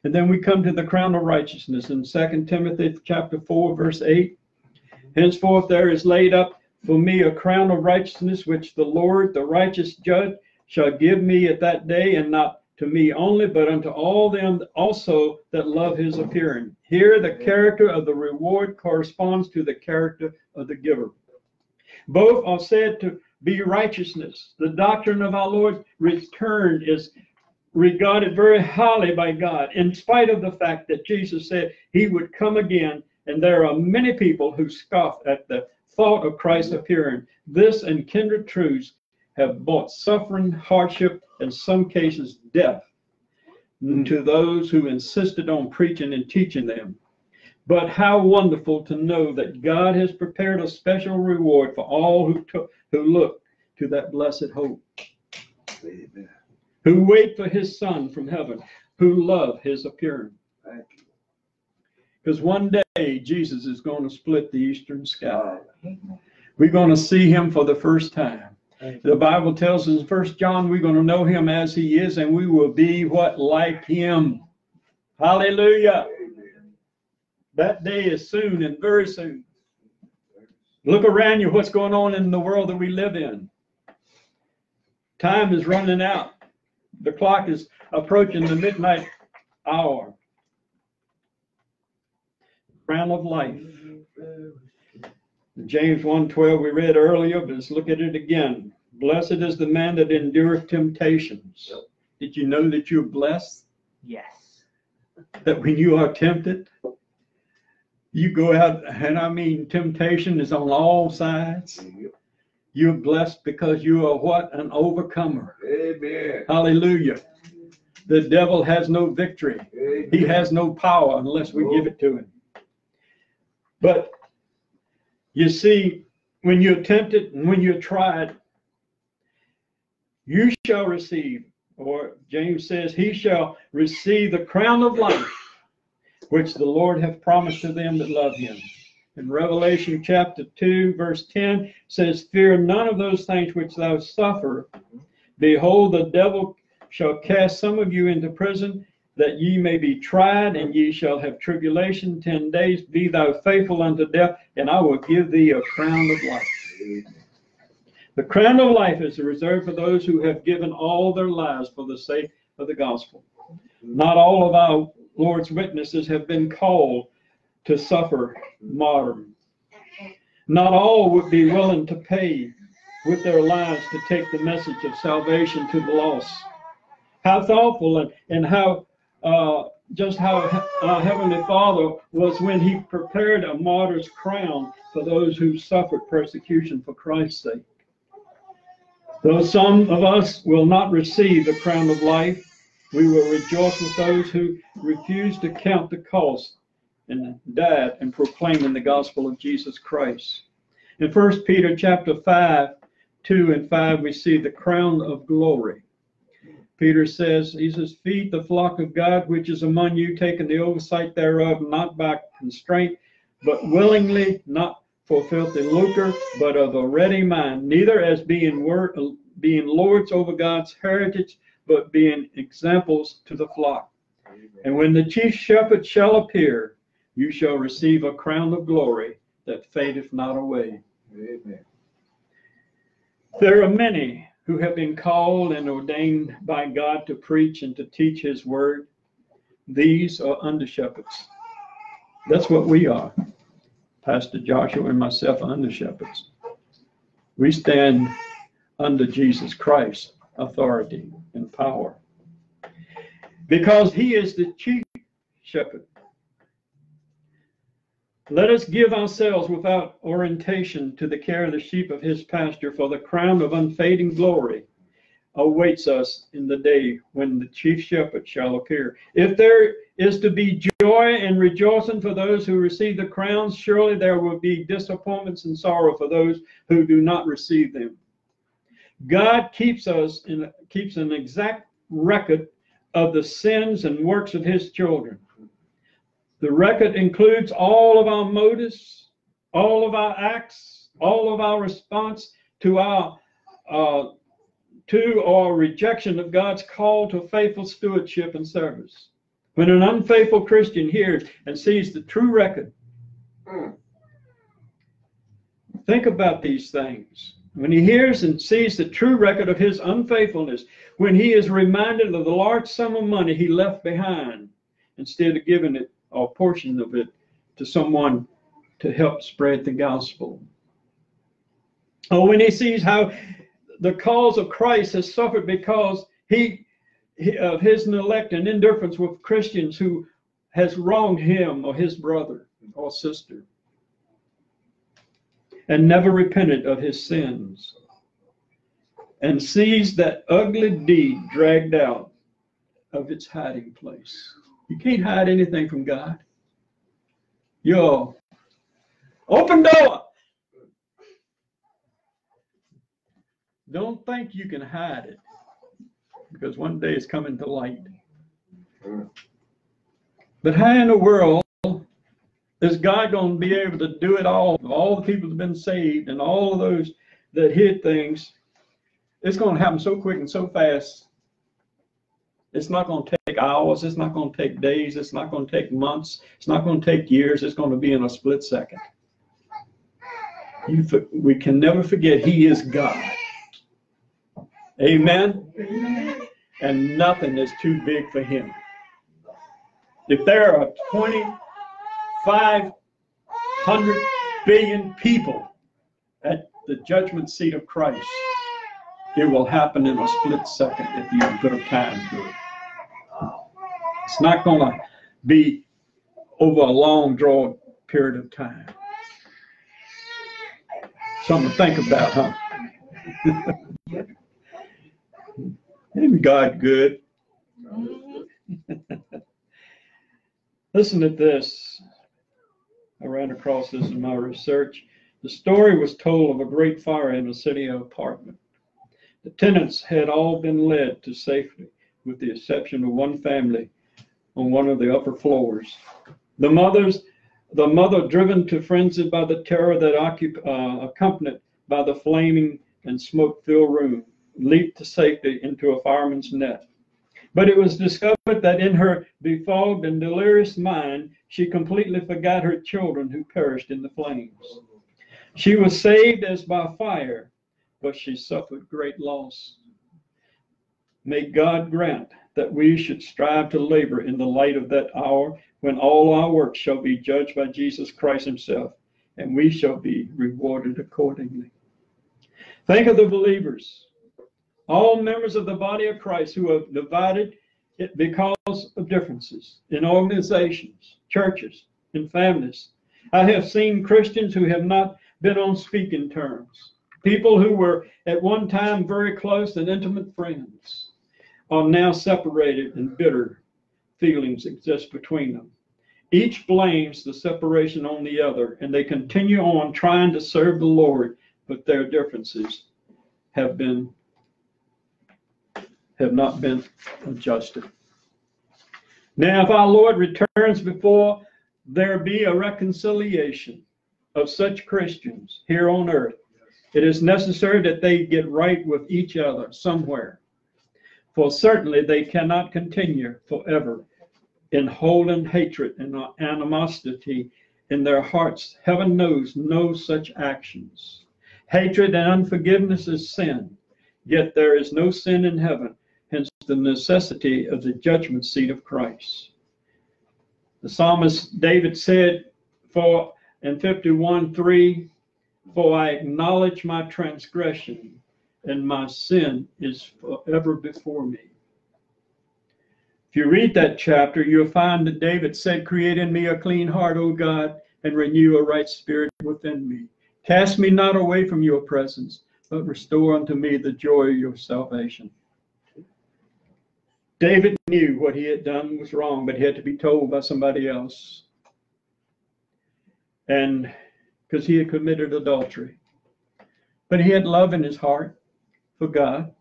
And then we come to the crown of righteousness in 2 Timothy chapter 4, verse 8. Henceforth there is laid up for me a crown of righteousness, which the Lord, the righteous judge, shall give me at that day, and not to me only, but unto all them also that love his appearing. Here the character of the reward corresponds to the character of the giver. Both are said to be righteousness. The doctrine of our Lord's return is regarded very highly by God, in spite of the fact that Jesus said he would come again. And there are many people who scoff at the thought of Christ appearing. This and kindred truths have brought suffering, hardship, and in some cases death hmm. to those who insisted on preaching and teaching them. But how wonderful to know that God has prepared a special reward for all who took, who look to that blessed hope, Amen. who wait for his son from heaven, who love his appearing. Because one day Jesus is going to split the eastern sky. We're going to see him for the first time. The Bible tells us in First John, we're going to know him as he is, and we will be what like him. Hallelujah. That day is soon and very soon. Look around you, what's going on in the world that we live in. Time is running out. The clock is approaching the midnight hour. Crown of life. James 1:12 we read earlier, but let's look at it again. Blessed is the man that endureth temptations. Did you know that you're blessed? Yes. That when you are tempted, you go out, and I mean, temptation is on all sides. Yep. You're blessed because you are what? An overcomer. Amen. Hallelujah. The devil has no victory. Amen. He has no power unless we give it to him. But you see, when you're tempted and when you're tried, you shall receive, or James says, he shall receive the crown of life, which the Lord hath promised to them that love him. In Revelation chapter 2, verse 10 says, Fear none of those things which thou suffer. Behold, the devil shall cast some of you into prison that ye may be tried, and ye shall have tribulation ten days. Be thou faithful unto death, and I will give thee a crown of life. The crown of life is reserved for those who have given all their lives for the sake of the gospel. Not all of our Lord's witnesses have been called to suffer martyrdom. Not all would be willing to pay with their lives to take the message of salvation to the lost. How thoughtful and, and how uh, just how uh, Heavenly Father was when He prepared a martyr's crown for those who suffered persecution for Christ's sake. Though some of us will not receive the crown of life, we will rejoice with those who refuse to count the cost and died in proclaiming the gospel of Jesus Christ. In 1 Peter chapter 5, 2 and 5, we see the crown of glory. Peter says, He says, Feed the flock of God which is among you, taking the oversight thereof, not by constraint, but willingly, not for filthy lucre, but of a ready mind, neither as being being lords over God's heritage, but being examples to the flock. And when the chief shepherd shall appear, you shall receive a crown of glory that fadeth not away. Amen. There are many who have been called and ordained by God to preach and to teach his word. These are under shepherds. That's what we are. Pastor Joshua and myself are under shepherds. We stand under Jesus Christ's authority and power. Because he is the chief shepherd. Let us give ourselves without orientation to the care of the sheep of his pasture, for the crown of unfading glory awaits us in the day when the chief shepherd shall appear. If there is to be joy and rejoicing for those who receive the crowns, surely there will be disappointments and sorrow for those who do not receive them. God keeps us in keeps an exact record of the sins and works of his children. The record includes all of our motives, all of our acts, all of our response to our uh, to or rejection of God's call to faithful stewardship and service. When an unfaithful Christian hears and sees the true record, Mm. think about these things. When he hears and sees the true record of his unfaithfulness, when he is reminded of the large sum of money he left behind, instead of giving it or a portion of it to someone to help spread the gospel. Or when he sees how the cause of Christ has suffered because he he- of his neglect and indifference with Christians who has wronged him or his brother or sister and never repented of his sins and sees that ugly deed dragged out of its hiding place. You can't hide anything from God. Yo, open door. Don't think you can hide it because one day it's coming to light. But how in the world is God going to be able to do it all? All the people that have been saved and all of those that hid things, it's going to happen so quick and so fast. It's not going to take hours. It's not going to take days. It's not going to take months. It's not going to take years. It's going to be in a split second. You, we can never forget He is God. Amen. And nothing is too big for Him. If there are 2,500 billion people at the judgment seat of Christ, it will happen in a split second if you put a time to it. It's not going to be over a long drawn period of time. Something to think about, huh? <laughs> Isn't God good? <laughs> Listen to this. I ran across this in my research. The story was told of a great fire in a city apartment. The tenants had all been led to safety, with the exception of one family on one of the upper floors. The mothers, the mother driven to frenzy by the terror that occup, uh, accompanied by the flaming and smoke-filled room, leaped to safety into a fireman's net. But it was discovered that in her befogged and delirious mind, she completely forgot her children who perished in the flames. She was saved as by fire, but she suffered great loss. May God grant that we should strive to labor in the light of that hour when all our works shall be judged by Jesus Christ Himself, and we shall be rewarded accordingly. Think of the believers, all members of the body of Christ who have divided it because of differences in organizations, churches, and families. I have seen Christians who have not been on speaking terms, people who were at one time very close and intimate friends are now separated and bitter feelings exist between them. Each blames the separation on the other, and they continue on trying to serve the Lord, but their differences have been have not been adjusted. Now, if our Lord returns before there be a reconciliation of such Christians here on earth, it is necessary that they get right with each other somewhere. For certainly they cannot continue forever in holding hatred and animosity in their hearts. Heaven knows no such actions. Hatred and unforgiveness is sin, yet there is no sin in heaven, the necessity of the judgment seat of Christ. The psalmist David said, For in 51 3, For I acknowledge my transgression, and my sin is forever before me. If you read that chapter, you'll find that David said, Create in me a clean heart, O God, and renew a right spirit within me. Cast me not away from your presence, but restore unto me the joy of your salvation. David knew what he had done was wrong, but he had to be told by somebody else. And because he had committed adultery. But he had love in his heart for God.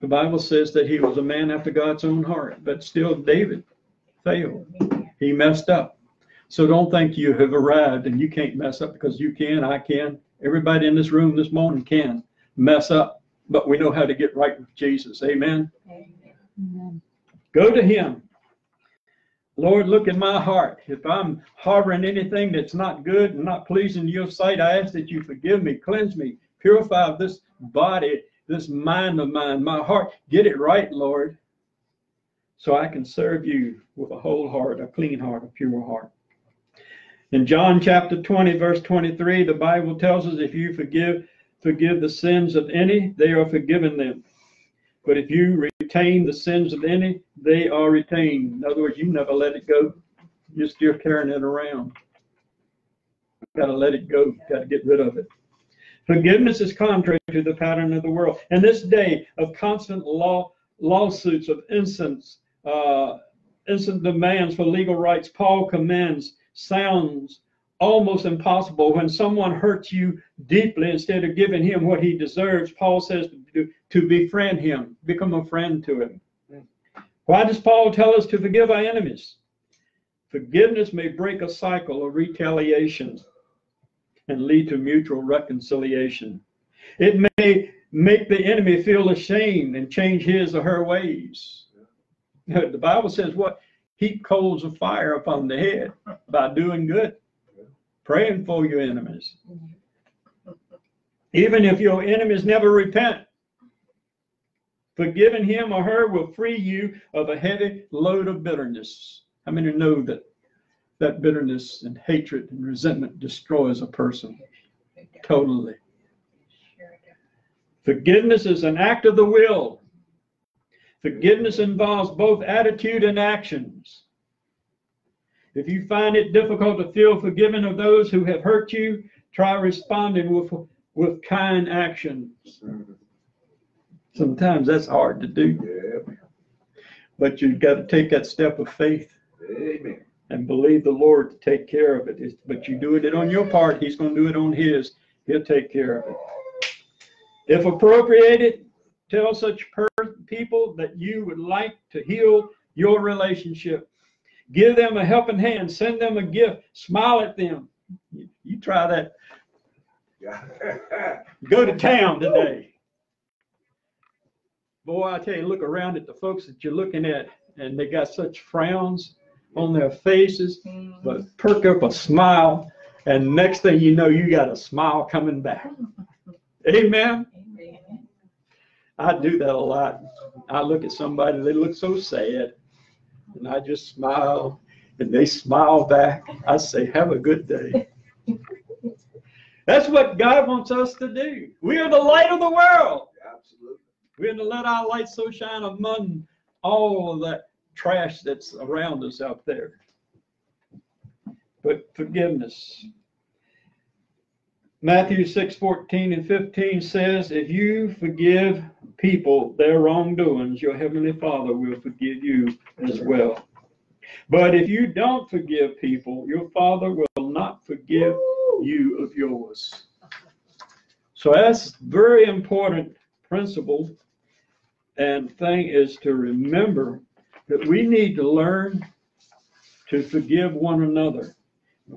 The Bible says that he was a man after God's own heart, but still David failed. He messed up. So don't think you have arrived and you can't mess up because you can, I can. Everybody in this room this morning can mess up, but we know how to get right with Jesus. Amen. Amen. Go to him. Lord, look in my heart. If I'm harboring anything that's not good and not pleasing to your sight, I ask that you forgive me, cleanse me, purify this body, this mind of mine, my heart. Get it right, Lord, so I can serve you with a whole heart, a clean heart, a pure heart. In John chapter 20, verse 23, the Bible tells us if you forgive, forgive the sins of any, they are forgiven them. But if you retain the sins of any, they are retained. In other words, you never let it go. You're still carrying it around. You've Got to let it go. You've Got to get rid of it. Forgiveness is contrary to the pattern of the world. In this day of constant law lawsuits of instance, uh, instant demands for legal rights, Paul commands sounds almost impossible. When someone hurts you deeply, instead of giving him what he deserves, Paul says to, to befriend him, become a friend to him. Hmm. Why does Paul tell us to forgive our enemies? Forgiveness may break a cycle of retaliation and lead to mutual reconciliation. It may make the enemy feel ashamed and change his or her ways. The Bible says what? Heap coals of fire upon the head by doing good, praying for your enemies. Hmm. Even if your enemies never repent, forgiving him or her will free you of a heavy load of bitterness. How many know that that bitterness and hatred and resentment destroys a person totally? Forgiveness is an act of the will. Forgiveness involves both attitude and actions. If you find it difficult to feel forgiven of those who have hurt you, try responding with, with kind actions. Sometimes that's hard to do, Yeah, but you've got to take that step of faith amen. and believe the Lord to take care of it. It's- But you do it on your part, He's going to do it on His. He'll take care of it. If appropriated, tell such per- people that you would like to heal your relationship. Give them a helping hand, send them a gift, smile at them. You, you try that. <laughs> Go to town today. Boy, I tell you, look around at the folks that you're looking at, and they got such frowns on their faces mm-hmm. but perk up a smile, and next thing you know, you got a smile coming back. <laughs> Amen. Amen. I do that a lot. I look at somebody, they look so sad, and I just smile, and they smile back. I say, "Have a good day." <laughs> That's what God wants us to do. We are the light of the world. Absolutely. We're going to let our light so shine among all of that trash that's around us out there. But forgiveness. Matthew 6 14 and 15 says, If you forgive people their wrongdoings, your heavenly Father will forgive you as well. But if you don't forgive people, your Father will not forgive you of yours. So that's very important principle and thing is to remember that we need to learn to forgive one another.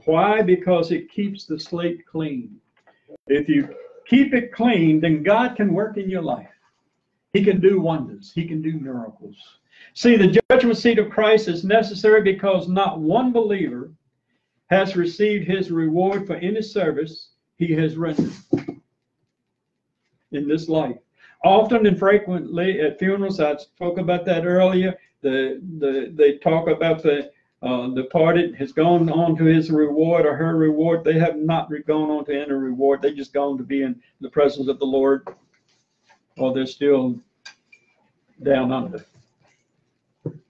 Why? Because it keeps the slate clean. If you keep it clean, then God can work in your life. He can do wonders. He can do miracles. See, the judgment seat of Christ is necessary because not one believer has received his reward for any service he has rendered in this life. Often and frequently at funerals, I spoke about that earlier. The, the they talk about the uh, departed has gone on to his reward or her reward. They have not gone on to any reward. They just gone to be in the presence of the Lord, or they're still down under.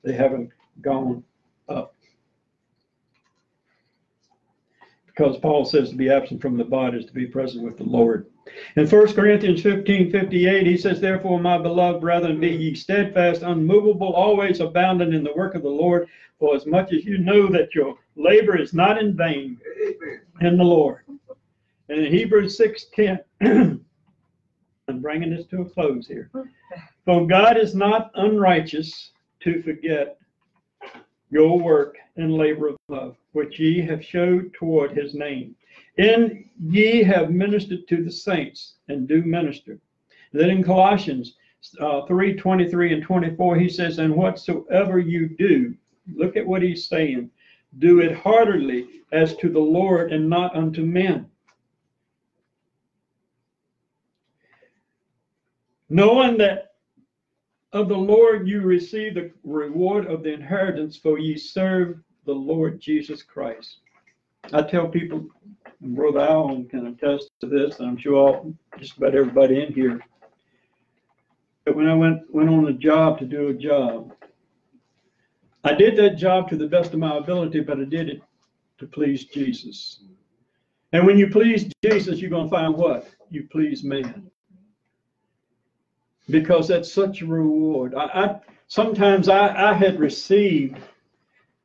They haven't gone up. Because Paul says to be absent from the body is to be present with the Lord. In 1 Corinthians 15 58, he says, Therefore, my beloved brethren, be ye steadfast, unmovable, always abounding in the work of the Lord, for as much as you know that your labor is not in vain in the Lord. And in Hebrews 6 10, <clears throat> I'm bringing this to a close here. For God is not unrighteous to forget your work and labor of love, which ye have showed toward his name. And ye have ministered to the saints and do minister. Then in Colossians uh, 3 23 and 24, he says, And whatsoever you do, Look at what he's saying. Do it heartily as to the Lord and not unto men. Knowing that of the Lord you receive the reward of the inheritance, for ye serve the Lord Jesus Christ. I tell people, and Brother Allen can attest to this, and I'm sure all, just about everybody in here, that when I went, went on a job to do a job, I did that job to the best of my ability, but I did it to please Jesus. And when you please Jesus, you're gonna find what? You please man. Because that's such a reward. I, I sometimes I, I had received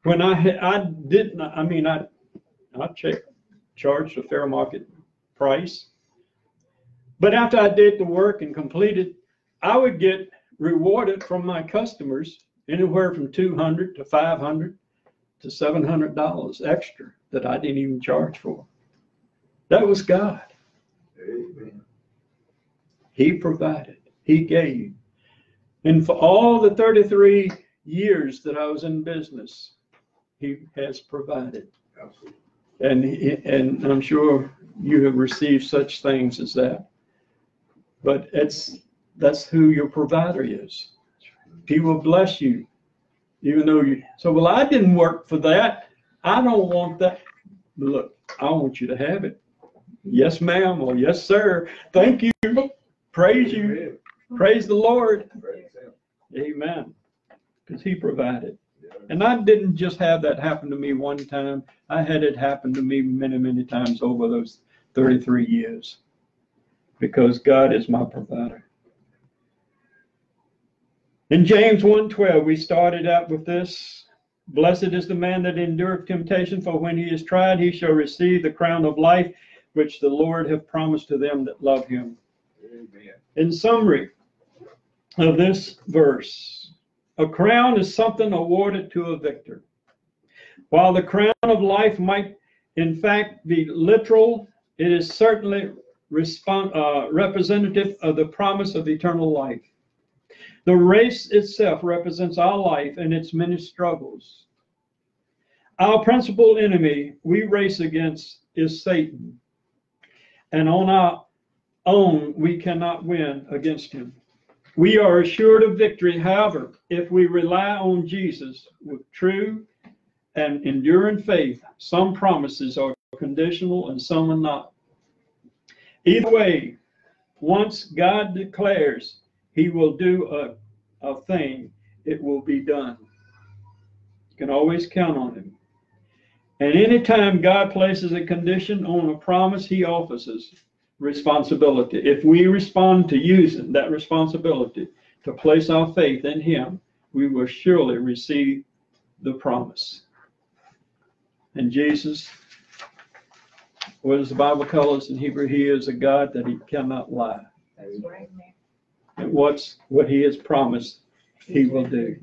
when I had, I didn't, I mean, I, I checked, charged a fair market price. But after I did the work and completed, I would get rewarded from my customers anywhere from two hundred to five hundred to seven hundred dollars extra that I didn't even charge for. That was God. Amen. He provided, He gave. And for all the 33 years that I was in business, He has provided. Absolutely. And, he- and I'm sure you have received such things as that. But it's, that's who your provider is. He will bless you, even though you, so, well, I didn't work for that. I don't want that. Look, I want you to have it. Yes, ma'am, or yes, sir. Thank you. <laughs> Praise you. Praise the Lord. Amen. Because he provided. And I didn't just have that happen to me one time. I had it happen to me many, many times over those 33 years. Because God is my provider. In James 1:12, we started out with this. Blessed is the man that endureth temptation, for when he is tried, he shall receive the crown of life, which the Lord hath promised to them that love him. Amen. In summary of this verse, a crown is something awarded to a victor. While the crown of life might in fact be literal, it is certainly uh, representative of the promise of eternal life. The race itself represents our life and its many struggles. Our principal enemy we race against is Satan. And on our own, we cannot win against him. We are assured of victory, however, if we rely on Jesus with true and enduring faith. Some promises are conditional and some are not. Either way, once God declares he will do a, a thing, it will be done. You can always count on him. And anytime God places a condition on a promise, he offers responsibility. If we respond to using that responsibility to place our faith in Him, we will surely receive the promise. And Jesus, what does the Bible tell us in Hebrew? He is a God that He cannot lie. That's right. And what's what He has promised, He will do.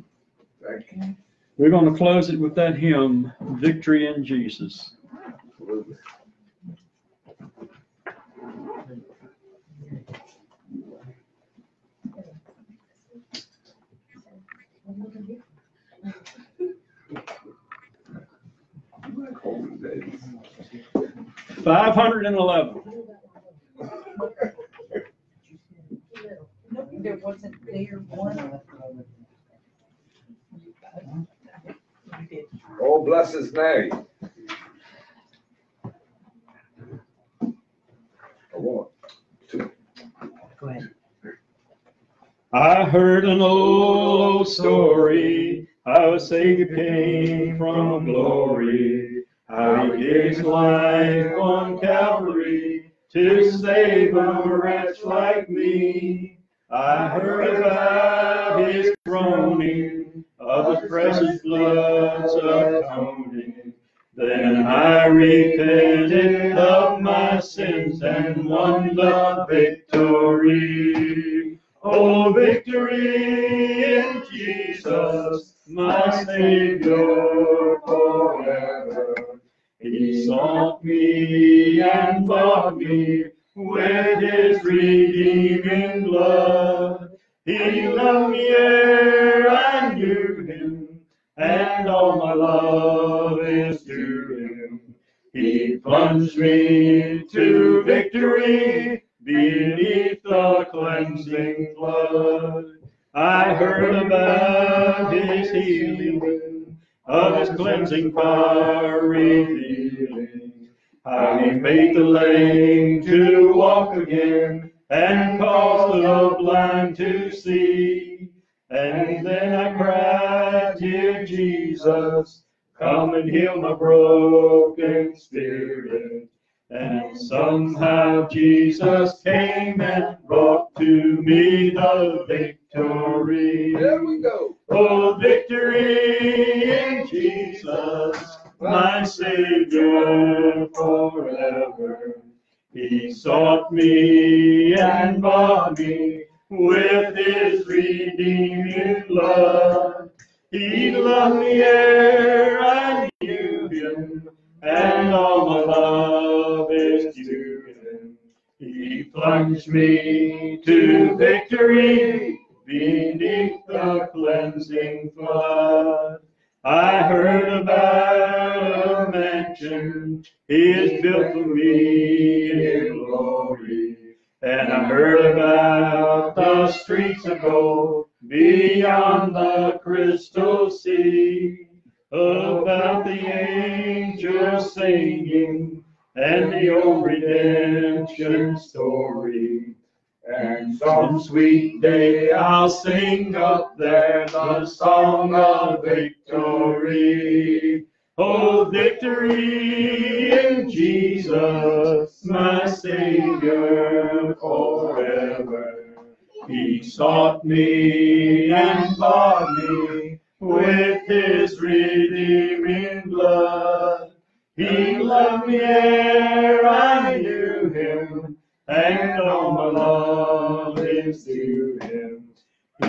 You. We're going to close it with that hymn, Victory in Jesus. Absolutely. Holy days. 511. There wasn't there one. You. Oh, bless his name. A one, two. Go ahead. I heard an old, old story, how a Savior came from glory, how he gave his life on Calvary to save a wretch like me. I heard cleansing revealing. How he made the lame to walk again and caused the blind to see. And then I cried, Dear Jesus, come and heal my broken spirit. And somehow Jesus came and brought to me the victory. There we go. Oh, victory in Jesus, my Savior forever. He sought me and bought me with his redeeming blood. He loved me He me to victory sweet day I'll sing up there the song of victory. Oh, victory in Jesus, my Savior forever. He sought me and bought me with his redeeming blood. He loved me ere I knew him, and all my love is to him.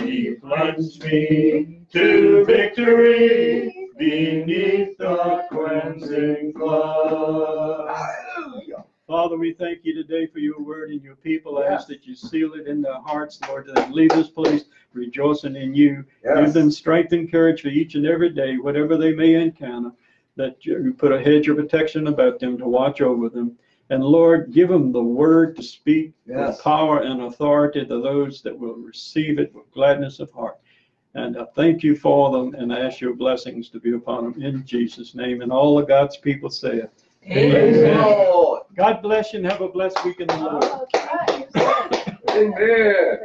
He plunged me to victory beneath the cleansing flood. Hallelujah. Father, we thank you today for your word and your people. I ask that you seal it in their hearts, Lord, that they leave this place rejoicing in you. Give them strength and courage for each and every day, whatever they may encounter, that you put a hedge of protection about them to watch over them. And Lord, give them the word to speak with Yes. power and authority to those that will receive it with gladness of heart. And I thank you for them and I ask your blessings to be upon them in Jesus' name. And all of God's people say it. Praise the Amen. God bless you and have a blessed week in the Lord. That's right. Amen.